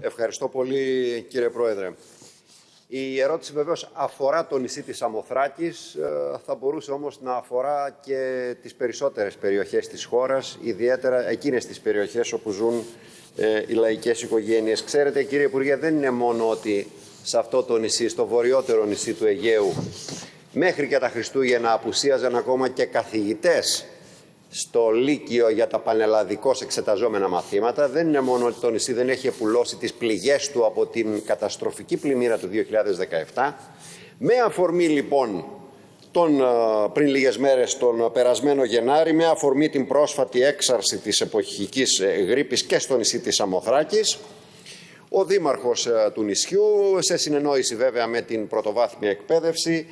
Ευχαριστώ πολύ κύριε Πρόεδρε. Η ερώτηση βεβαίως αφορά το νησί της Αμοθράκης, ε, θα μπορούσε όμως να αφορά και τις περισσότερες περιοχές της χώρας, ιδιαίτερα εκείνες τις περιοχές όπου ζουν ε, οι λαϊκές οικογένειες. Ξέρετε κύριε Υπουργέ, δεν είναι μόνο ότι σε αυτό το νησί, στο βορειότερο νησί του Αιγαίου, μέχρι και τα Χριστούγεννα απουσίαζαν ακόμα και καθηγητές στο Λύκειο για τα πανελλαδικώς εξεταζόμενα μαθήματα. Δεν είναι μόνο ότι το νησί δεν έχει επουλώσει τις πληγές του από την καταστροφική πλημμύρα του 2017. Με αφορμή λοιπόν τον, πριν λίγες μέρες τον περασμένο Γενάρη, με αφορμή την πρόσφατη έξαρση της εποχικής ε, γρήπης και στο νησί της Αμοθράκης, ο Δήμαρχος ε, του νησιού, σε συνεννόηση βέβαια με την πρωτοβάθμια εκπαίδευση,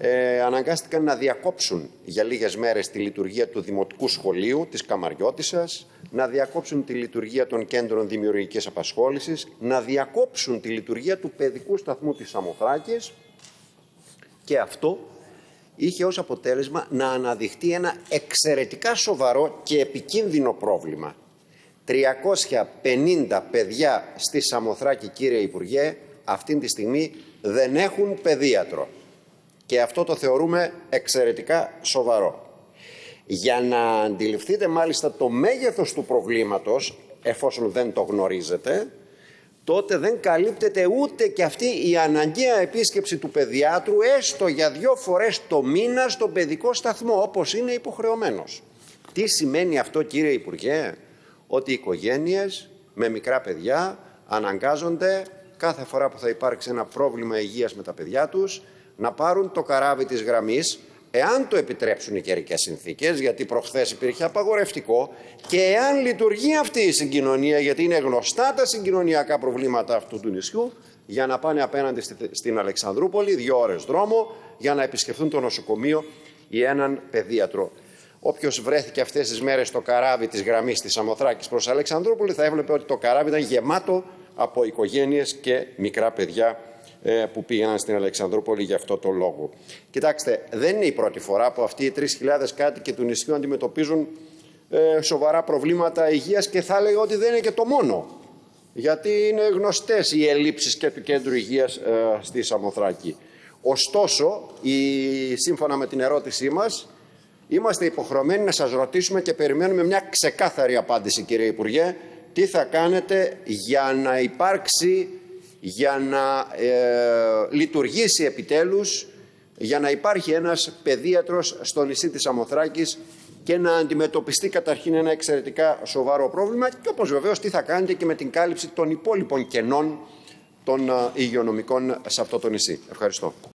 ε, αναγκάστηκαν να διακόψουν για λίγες μέρες τη λειτουργία του Δημοτικού Σχολείου της Καμαριώτισσας, να διακόψουν τη λειτουργία των κέντρων δημιουργικής απασχόλησης, να διακόψουν τη λειτουργία του παιδικού σταθμού της Σαμοθράκης και αυτό είχε ως αποτέλεσμα να αναδειχτεί ένα εξαιρετικά σοβαρό και επικίνδυνο πρόβλημα. 350 παιδιά στη Σαμοθράκη, κύριε Υπουργέ, αυτή τη στιγμή δεν έχουν παιδίατρο και αυτό το θεωρούμε εξαιρετικά σοβαρό. Για να αντιληφθείτε μάλιστα το μέγεθος του προβλήματος, εφόσον δεν το γνωρίζετε, τότε δεν καλύπτεται ούτε και αυτή η αναγκαία επίσκεψη του παιδιάτρου έστω για δύο φορές το μήνα στον παιδικό σταθμό, όπως είναι υποχρεωμένος. Τι σημαίνει αυτό κύριε Υπουργέ, ότι οι οικογένειες με μικρά παιδιά αναγκάζονται κάθε φορά που θα υπάρξει ένα πρόβλημα υγείας με τα παιδιά τους να πάρουν το καράβι της γραμμής εάν το επιτρέψουν οι καιρικές συνθήκες, γιατί προχθές υπήρχε απαγορευτικό και εάν λειτουργεί αυτή η συγκοινωνία, γιατί είναι γνωστά τα συγκοινωνιακά προβλήματα αυτού του νησιού, για να πάνε απέναντι στην Αλεξανδρούπολη, δύο ώρες δρόμο, για να επισκεφθούν το νοσοκομείο ή έναν παιδίατρο. Όποιος βρέθηκε αυτές τις μέρες στο καράβι της γραμμής της Αμοθράκης προς Αλεξανδρούπολη θα έβλεπε ότι το καράβι ήταν γεμάτο από οικογένειες και μικρά παιδιά ε, που πήγαιναν στην Αλεξανδρούπολη για αυτό το λόγο. Κοιτάξτε, δεν είναι η πρώτη φορά που αυτοί οι 3.000 κάτοικοι του νησιού αντιμετωπίζουν ε, σοβαρά προβλήματα υγείας και θα έλεγα ότι δεν είναι και το μόνο. Γιατί είναι γνωστές οι ελλείψεις και του κέντρου υγείας ε, στη Σαμοθράκη. Ωστόσο, η, σύμφωνα με την ερώτησή μας, είμαστε υποχρεωμένοι να σας ρωτήσουμε και περιμένουμε μια ξεκάθαρη απάντηση, κύριε Υπουργέ, τι θα κάνετε για να υπάρξει για να ε, λειτουργήσει επιτέλους, για να υπάρχει ένας παιδίατρος στο νησί της Αμοθράκης και να αντιμετωπιστεί καταρχήν ένα εξαιρετικά σοβαρό πρόβλημα και όπως βεβαίως τι θα κάνετε και με την κάλυψη των υπόλοιπων κενών των ε, υγειονομικών σε αυτό το νησί. Ευχαριστώ.